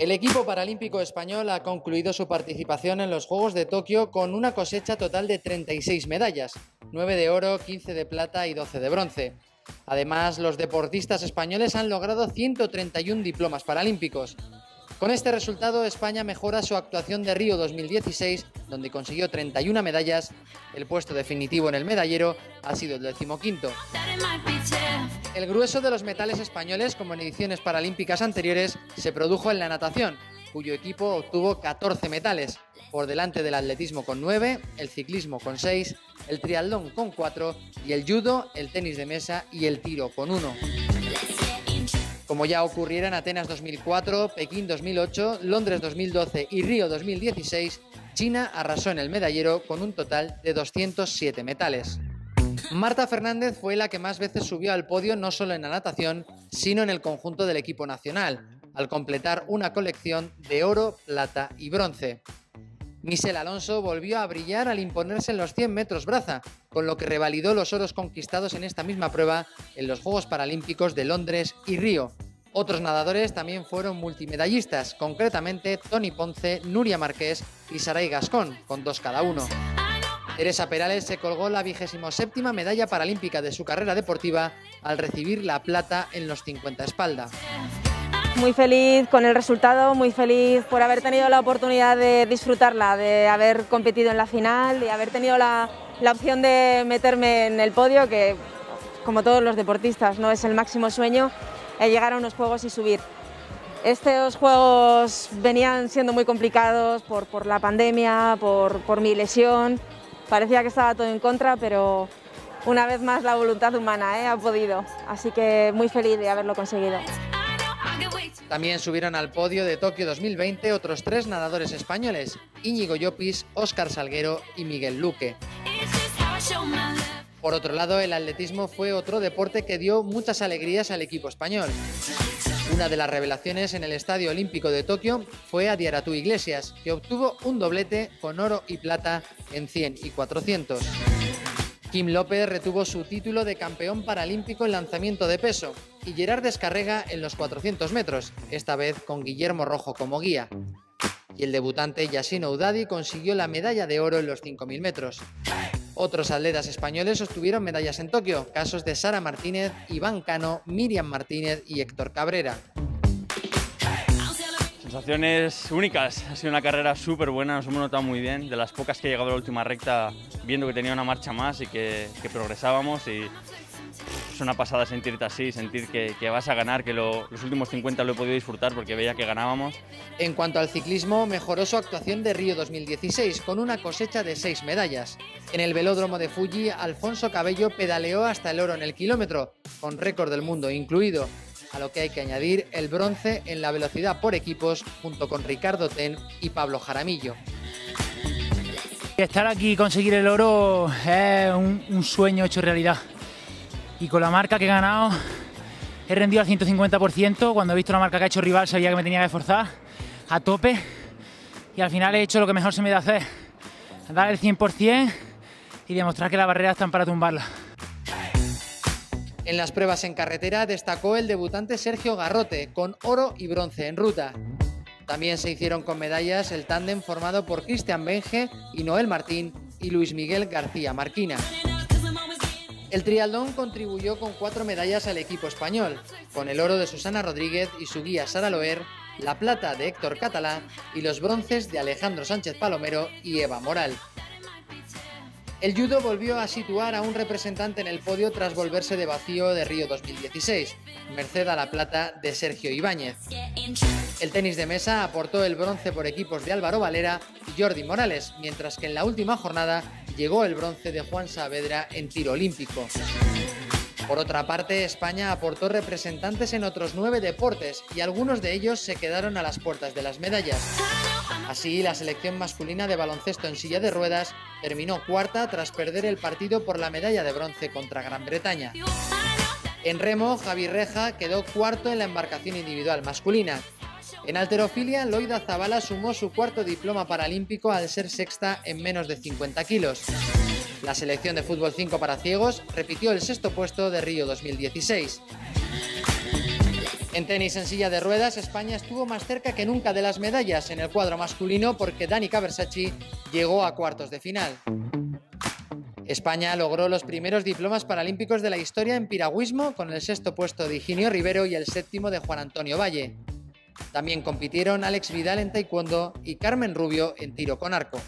El equipo paralímpico español ha concluido su participación en los Juegos de Tokio con una cosecha total de 36 medallas, 9 de oro, 15 de plata y 12 de bronce. Además, los deportistas españoles han logrado 131 diplomas paralímpicos. Con este resultado, España mejora su actuación de Río 2016, donde consiguió 31 medallas. El puesto definitivo en el medallero ha sido el decimoquinto. El grueso de los metales españoles, como en ediciones paralímpicas anteriores, se produjo en la natación, cuyo equipo obtuvo 14 metales, por delante del atletismo con 9, el ciclismo con 6, el triatlón con 4 y el judo, el tenis de mesa y el tiro con 1. Como ya ocurriera en Atenas 2004, Pekín 2008, Londres 2012 y Río 2016, China arrasó en el medallero con un total de 207 metales. Marta Fernández fue la que más veces subió al podio no solo en la natación, sino en el conjunto del equipo nacional, al completar una colección de oro, plata y bronce. Michel Alonso volvió a brillar al imponerse en los 100 metros braza, con lo que revalidó los oros conquistados en esta misma prueba en los Juegos Paralímpicos de Londres y Río. Otros nadadores también fueron multimedallistas, concretamente Tony Ponce, Nuria Marqués y Saray Gascón, con dos cada uno. Teresa Perales se colgó la vigésimo séptima medalla paralímpica de su carrera deportiva al recibir la plata en los 50 espalda. Muy feliz con el resultado, muy feliz por haber tenido la oportunidad de disfrutarla, de haber competido en la final y haber tenido la, opción de meterme en el podio, que como todos los deportistas no es el máximo sueño, llegar a unos juegos y subir. Estos juegos venían siendo muy complicados por, la pandemia, por, por mi lesión, parecía que estaba todo en contra, pero una vez más la voluntad humana ¿eh? ha podido, así que muy feliz de haberlo conseguido. También subieron al podio de Tokio 2020 otros tres nadadores españoles, Íñigo Llopis, Óscar Salguero y Miguel Luque. Por otro lado, el atletismo fue otro deporte que dio muchas alegrías al equipo español. Una de las revelaciones en el Estadio Olímpico de Tokio fue Adiaratú Iglesias, que obtuvo un doblete con oro y plata en 100 y 400. Kim López retuvo su título de campeón paralímpico en lanzamiento de peso y Gerard Descarrega en los 400 metros, esta vez con Guillermo Rojo como guía. Y el debutante Yasin Oudadi consiguió la medalla de oro en los 5.000 metros. Otros atletas españoles obtuvieron medallas en Tokio, casos de Sara Martínez, Iván Cano, Miriam Martínez y Héctor Cabrera. Sensaciones únicas, ha sido una carrera súper buena, nos hemos notado muy bien, de las pocas que he llegado a la última recta viendo que tenía una marcha más y que, progresábamos y es una pasada sentirte así, sentir que, vas a ganar, que lo, los últimos 50 lo he podido disfrutar porque veía que ganábamos. En cuanto al ciclismo, mejoró su actuación de Río 2016 con una cosecha de seis medallas. En el velódromo de Fuji, Alfonso Cabello pedaleó hasta el oro en el kilómetro, con récord del mundo incluido a lo que hay que añadir el bronce en la velocidad por equipos junto con Ricardo Ten y Pablo Jaramillo. Estar aquí y conseguir el oro es un, sueño hecho realidad. Y con la marca que he ganado, he rendido al 150%. Cuando he visto la marca que ha hecho rival, sabía que me tenía que esforzar a tope. Y al final he hecho lo que mejor se me da hacer: dar el 100% y demostrar que las barreras están para tumbarlas. En las pruebas en carretera destacó el debutante Sergio Garrote, con oro y bronce en ruta. También se hicieron con medallas el tándem formado por Cristian Benge y Noel Martín y Luis Miguel García Marquina. El triatlón contribuyó con cuatro medallas al equipo español, con el oro de Susana Rodríguez y su guía Sara Loer, la plata de Héctor Catalá y los bronces de Alejandro Sánchez Palomero y Eva Moral. El judo volvió a situar a un representante en el podio tras volverse de vacío de Río 2016, merced a la plata de Sergio Ibáñez. El tenis de mesa aportó el bronce por equipos de Álvaro Valera y Jordi Morales, mientras que en la última jornada llegó el bronce de Juan Saavedra en tiro olímpico. Por otra parte, España aportó representantes en otros nueve deportes y algunos de ellos se quedaron a las puertas de las medallas. Así, la selección masculina de baloncesto en silla de ruedas terminó cuarta tras perder el partido por la medalla de bronce contra Gran Bretaña. En remo, Javi Reja quedó cuarto en la embarcación individual masculina. En alterofilia, Loida Zabala sumó su cuarto diploma paralímpico al ser sexta en menos de 50 kilos. La selección de fútbol 5 para ciegos repitió el sexto puesto de Río 2016. En tenis en silla de ruedas, España estuvo más cerca que nunca de las medallas en el cuadro masculino porque Dani Cabersacci llegó a cuartos de final. España logró los primeros diplomas paralímpicos de la historia en piragüismo con el sexto puesto de Higinio Rivero y el séptimo de Juan Antonio Valle. También compitieron Alex Vidal en taekwondo y Carmen Rubio en tiro con arco.